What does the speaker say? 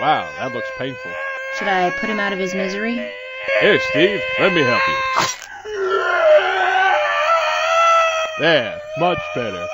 Wow, that looks painful. Should I put him out of his misery? Here, Steve, let me help you. There, much better.